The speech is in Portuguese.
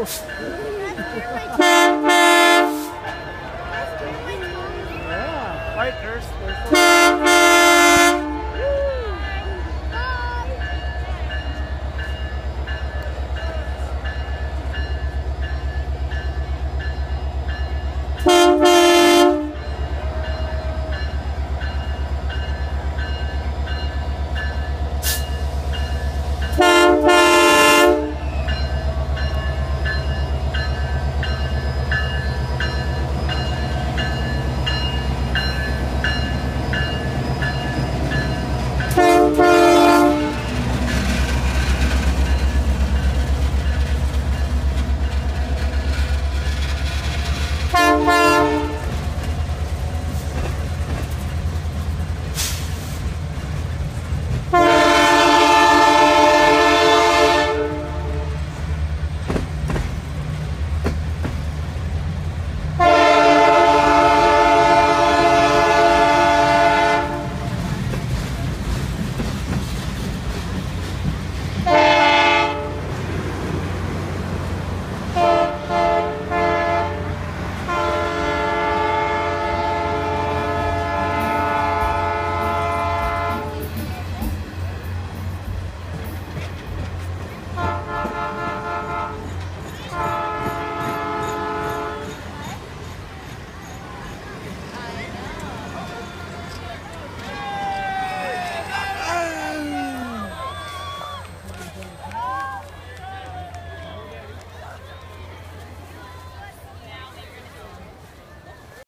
Yeah,